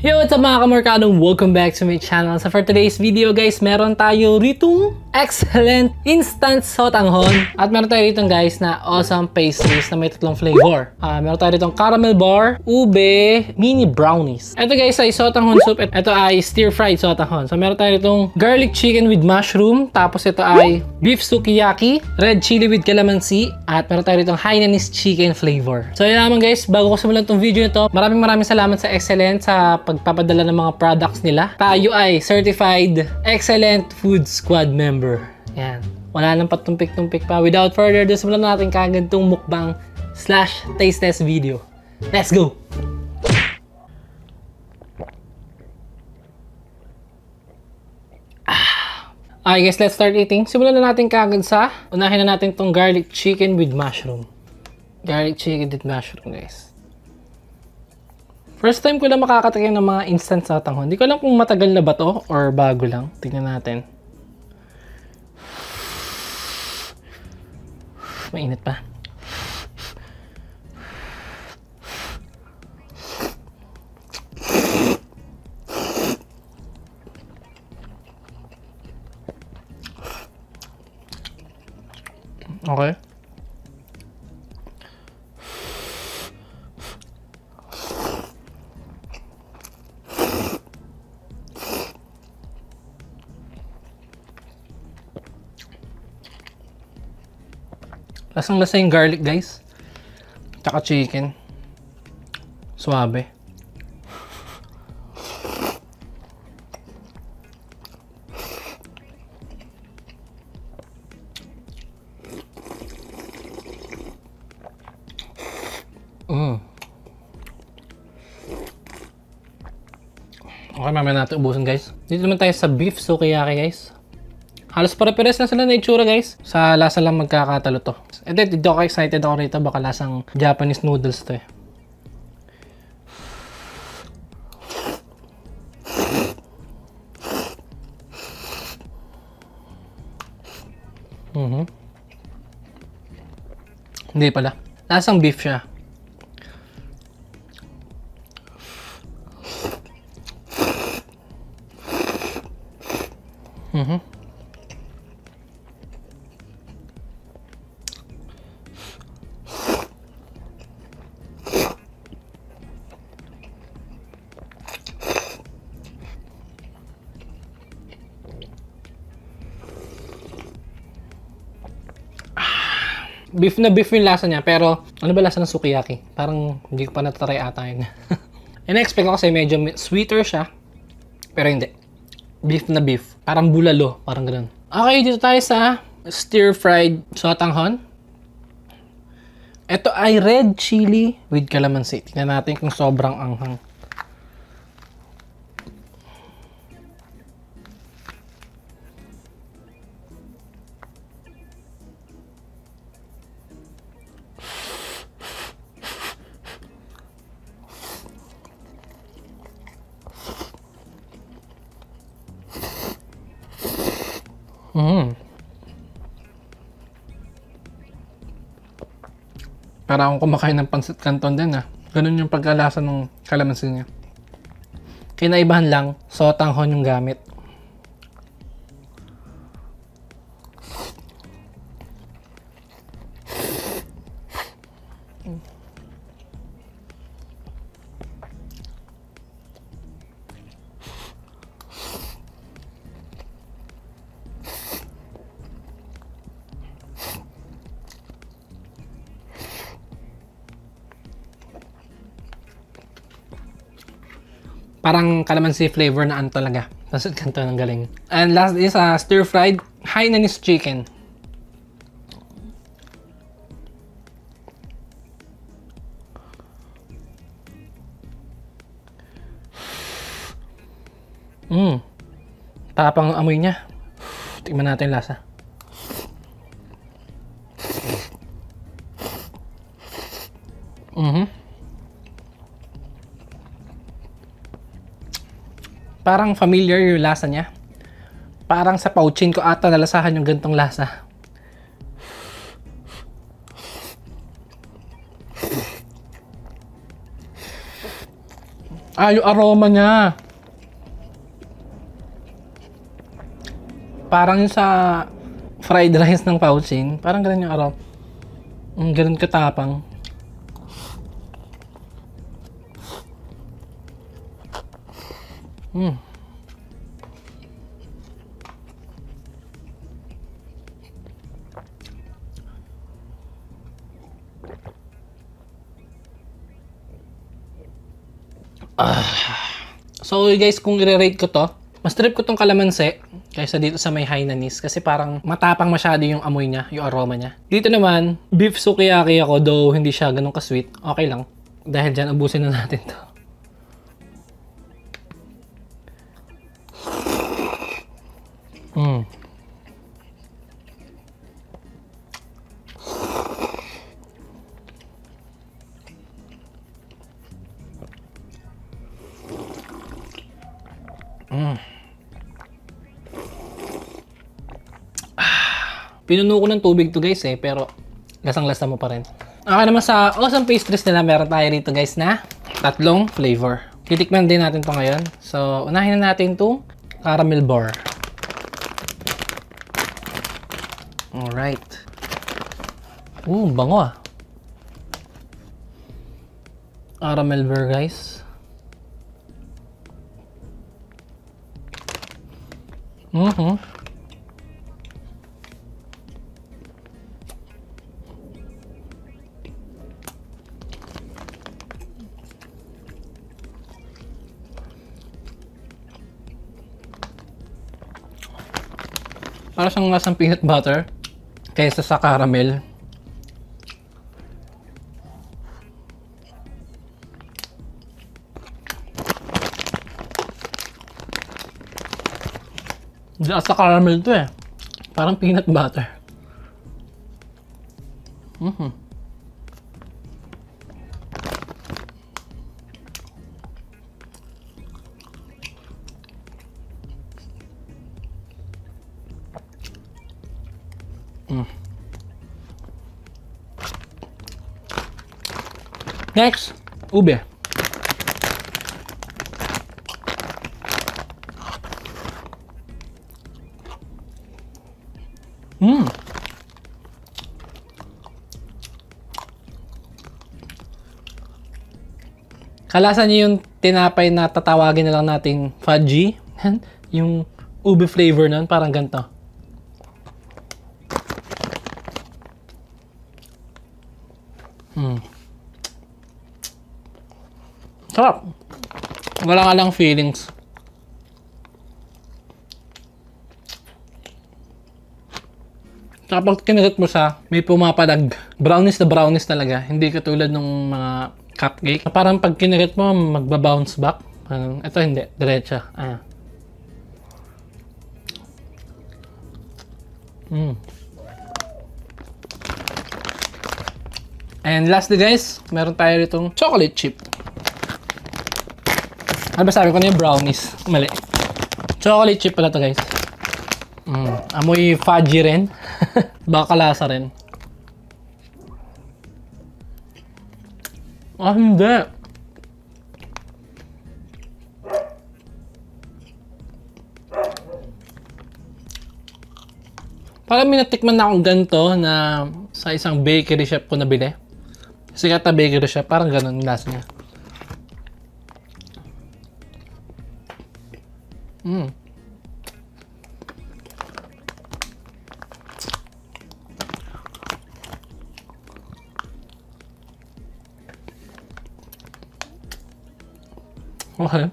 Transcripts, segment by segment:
Yo, what's up mga kamorkadong? Welcome back to my channel. So for today's video guys, meron tayo ritong excellent instant sotanghon. At meron tayo ritong guys na awesome pastries na may tatlong flavor. Ah, meron tayo ritong caramel bar, ube, mini brownies. Ito guys ay sotanghon soup. Ito ay stir fried sotanghon. So meron tayo ritong garlic chicken with mushroom. Tapos ito ay beef sukiyaki, red chili with calamansi, at meron tayo ritong Hainanese chicken flavor. So yun naman guys, bago ko simulan tong video nito, maraming maraming salamat sa Excellent sa pagpapadala ng mga products nila. Tayo ay Certified Excellent Food Squad member. Yan. Wala nang patumpik-tumpik pa. Without further ado, simulan natin kagad tong mukbang slash taste test video. Let's go! Okay guys, let's start eating. Simulan na natin kagad sa unahin na natin tong garlic chicken with mushroom. Garlic chicken with mushroom guys. First time ko lang makakatikim ng mga instant satanghon. Hindi ko alam kung matagal na ba to or bago lang. Tingnan natin. Mainit pa. Okay. Lasang lasa yung garlic guys. Tsaka chicken. Suabe. Mm. Okay, mamaya natin ubusin guys. Dito naman tayo sa beef sukiyaki guys. Halos pare-pares na sila na itsura guys. Sa lasa lang magkakatalo to. And then, ako excited ako rito. Baka lasang Japanese noodles to eh. Mhm. Hindi pala. Lasang beef siya. Mhm. Beef na beef yung lasa niya, pero ano ba lasa ng sukiyaki? Parang hindi ko pa natatry ata yun. In-expect ko kasi medyo sweeter siya, pero hindi. Beef na beef. Parang bulalo, parang ganun. Okay, dito tayo sa stir-fried sotanghon. Ito ay red chili with calamansi. Tingnan natin kung sobrang anghang. Mm. Para akong kumakain ng pansit canton din ah. Ganun yung pagkalasa ng kalamansi niya. Kinaibahan lang, sotanghon yung gamit. Parang calamansi flavor na ano talaga. Pansit canton ng galing. And last is uh, stir-fried Hainanese chicken. Mmm. Tapang amoy niya. Tingnan natin lasa. Mhm. Parang familiar yung lasa niya. Parang sa pouchin ko ata nalasahan yung gantong lasa. Ah, yung aroma niya. Parang yung sa fried rice ng Pauchin. Parang ganun yung aroma. Mm, ganun katapang. Mm. So guys, kung i-rate ko to, mas trip ko tong kalamansi kaysa dito sa may Hainanese kasi parang matapang masyado yung amoy niya, yung aroma niya. Dito naman, beef sukiyaki ako though hindi siya ganun ka-sweet. Okay lang. Dahil dyan, ubusin na natin to. Mm. Pinuno ko ng tubig to guys eh, pero lasang-lasa mo pa rin. Okay naman sa awesome pastries nila, meron tayo rito guys na tatlong flavor. Titikman din natin to ngayon. So, unahin na natin itong caramel bar. Alright. Ooh, bango ah. Caramel bar guys. Mhm. Para siyang lasang peanut butter kaysa sa caramel. Hindi sa caramel to eh. Parang peanut butter. Mhm. Next, ube. Mm. Kalasa niyo yung tinapay na tatawagin na lang nating fudgy. yung ube flavor nun, parang ganito. Hmm. Sarap. Wala nga lang feelings. Kapag kinagat mo sa may pumapalag. Brownies na brownies talaga. Hindi katulad ng mga cupcake. Parang pag kinagat mo, magbabounce back. Parang, ito hindi. Diretsa. Ah. Mm. And lastly guys, meron tayo ditong chocolate chip. Ano ba sabi ko na yung brownies? Mali. Chocolate chip pala to guys. Mm. Amoy fudgy rin. Baka lasa rin. Ah, hindi. Parang may natikman na akong ganito na sa isang bakery shop ko nabili. Sikat na bakery shop, parang ganun yung lasa niya. Mm. Okay.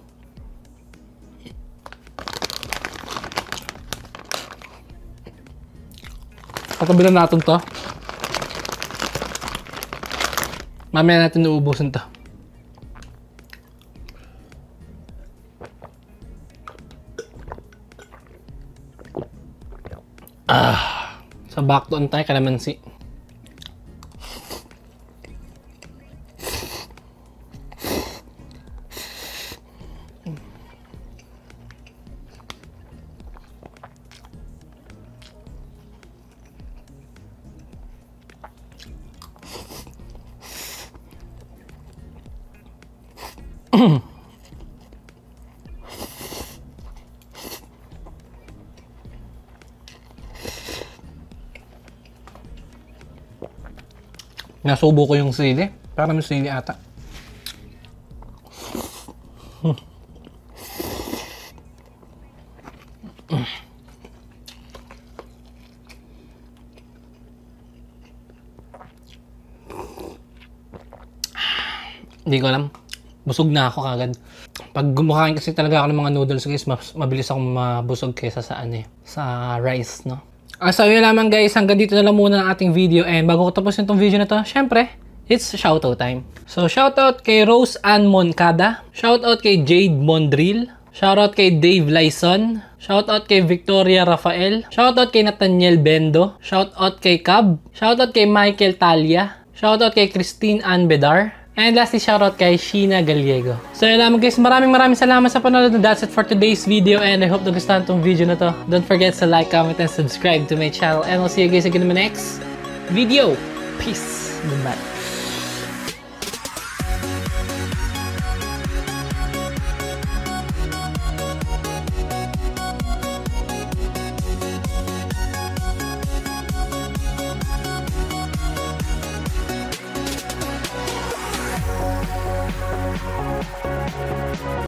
Patabi na natin to. Mamaya natin nauubusin to. Sabak to untay calamansi. Mm-hmm. Nasubo ko yung sili. Parang yung sili ata. Hindi ko alam. Busog na ako kagad. Pag gumakain kasi talaga ako ng mga noodles guys, mas mabilis akong mabusog kaysa sa ano eh, sa rice, no? Ah, so yun lamang guys, hanggang dito na lang muna ang ating video. And bago ko tapusin itong video na to, syempre, it's shoutout time. So shoutout kay Rose Ann Moncada, shoutout kay Jade Mondril, shoutout kay Dave Lyson, shoutout kay Victoria Rafael, shoutout kay Nathaniel Bendo, shoutout kay Cab, shoutout kay Michael Talia, shoutout kay Christine Ann Bedar, And lastly, shoutout kay Sheena Gallego. So yun lamang guys, maraming maraming salamat sa panonood. That's it for today's video and I hope nagustuhan tong video na to. Don't forget to like, comment, and subscribe to my channel. And I'll see you guys again in my next video. Peace. Goodbye.